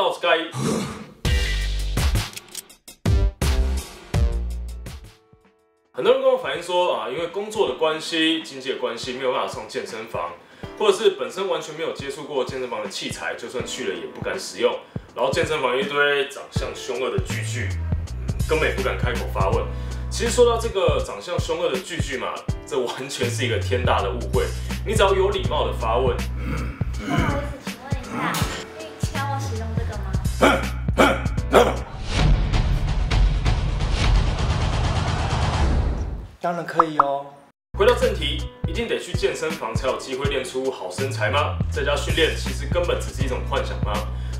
到 Sky。很多人跟我反映说啊，因为工作的关系、经济的关系，没有办法上健身房，或者是本身完全没有接触过健身房的器材，就算去了也不敢使用。然后健身房一堆长相凶恶的巨巨，根本也不敢开口发问。其实说到这个长相凶恶的巨巨嘛，这完全是一个天大的误会。你只要有礼貌的发问，可以哦。回到正题，一定得去健身房才有机会练出好身材吗？在家训练其实根本只是一种幻想吗？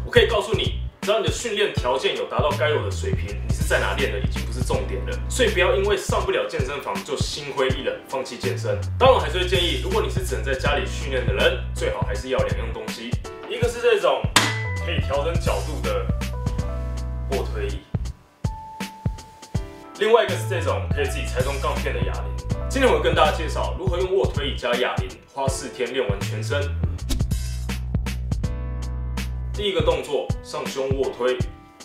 我可以告诉你，只要你的训练条件有达到该有的水平，你是在哪练的已经不是重点了。所以不要因为上不了健身房就心灰意冷，放弃健身。当然，还是会建议，如果你是只能在家里训练的人，最好还是要两样东西，一个是这种可以调整角度的卧推椅。另外一个是这种可以自己拆装杠片的哑铃。今天我跟大家介绍如何用卧推椅加哑铃，花四天练完全身。第一个动作，上胸卧推。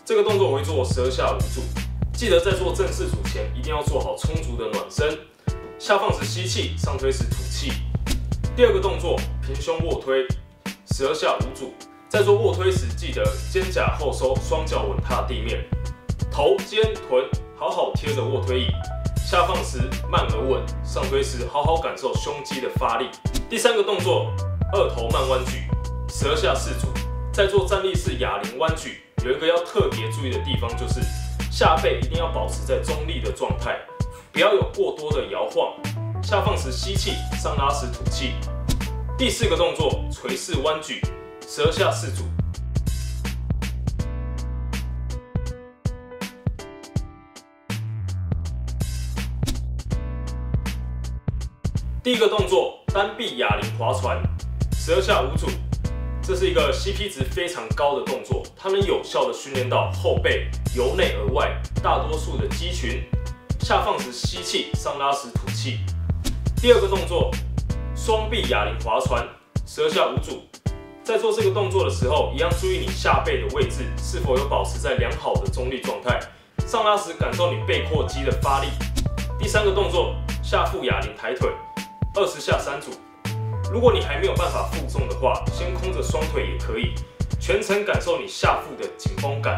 这个动作我会做十二下五组。记得在做正式组前，一定要做好充足的暖身。下放时吸气，上推时吐气。第二个动作，平胸卧推，十二下五组。在做卧推时，记得肩胛后收，双脚稳踏地面，头肩臀。好好贴着卧推椅，下放时慢而稳，上推时好好感受胸肌的发力。第三个动作，二头慢弯举，十下四组。在做站立式哑铃弯举，有一个要特别注意的地方，就是下背一定要保持在中立的状态，不要有过多的摇晃。下放时吸气，上拉时吐气。第四个动作，垂式弯举，十下四组。第一个动作，单臂哑铃划船，十二下五组。这是一个 CP 值非常高的动作，它能有效的训练到后背由内而外大多数的肌群。下放时吸气，上拉时吐气。第二个动作，双臂哑铃划船，十二下五组。在做这个动作的时候，一样注意你下背的位置是否有保持在良好的中立状态。上拉时感受你背阔肌的发力。第三个动作，下腹哑铃抬腿。二十下三组，如果你还没有办法负重的话，先空着双腿也可以，全程感受你下腹的紧绷感。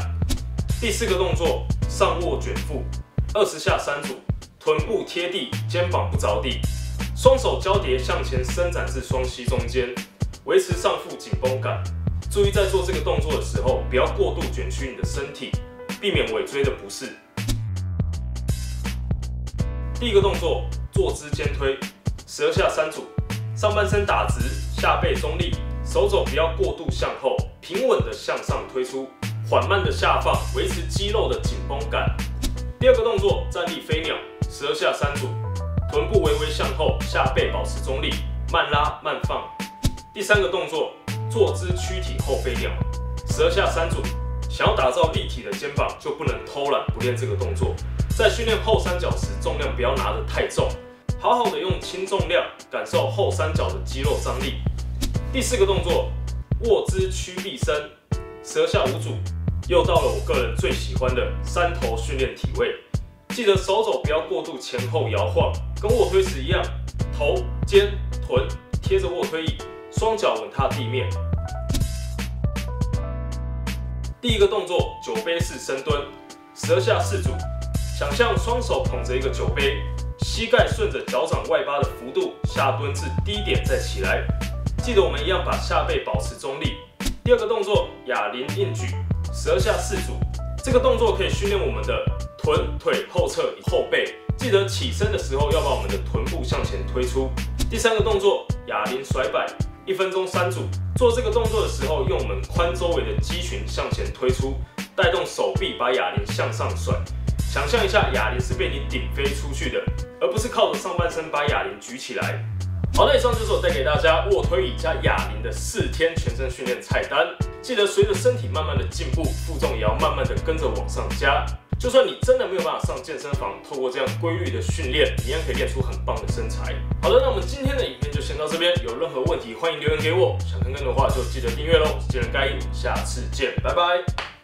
第四个动作，上卧卷腹，二十下三组，臀部贴地，肩膀不着地，双手交叠向前伸展至双膝中间，维持上腹紧绷感。注意在做这个动作的时候，不要过度卷曲你的身体，避免尾椎的不适。第一个动作，坐姿肩推。十二下三组，上半身打直，下背中立，手肘不要过度向后，平稳的向上推出，缓慢的下放，维持肌肉的紧绷感。第二个动作，站立飞鸟，十二下三组，臀部微微向后，下背保持中立，慢拉慢放。第三个动作，坐姿躯体后飞鸟，十二下三组。想要打造立体的肩膀，就不能偷懒不练这个动作。在训练后三角时，重量不要拿得太重。好好的用轻重量感受后三角的肌肉张力。第四个动作，卧姿屈臂伸，舌下五组。又到了我个人最喜欢的三头训练体位。记得手肘不要过度前后摇晃，跟卧推时一样，头、肩、臀贴着卧推椅，双脚稳踏地面。第一个动作，酒杯式深蹲，舌下四组。想象双手捧着一个酒杯。膝盖顺着脚掌外八的幅度下蹲至低点再起来，记得我们一样把下背保持中立。第二个动作哑铃硬举，十二下四组。这个动作可以训练我们的臀、腿后侧、后背。记得起身的时候要把我们的臀部向前推出。第三个动作哑铃甩摆，一分钟三组。做这个动作的时候，用我们髋周围的肌群向前推出，带动手臂把哑铃向上甩。想象一下，哑铃是被你顶飞出去的，而不是靠着上半身把哑铃举起来。好，那以上就是我带给大家卧推椅加哑铃的四天全身训练菜单。记得随着身体慢慢的进步，负重也要慢慢的跟着往上加。就算你真的没有办法上健身房，透过这样规律的训练，一样可以练出很棒的身材。好的，那我们今天的影片就先到这边。有任何问题，欢迎留言给我。想看更多的话，就记得订阅喽。我是健人盖我们下次见，拜拜。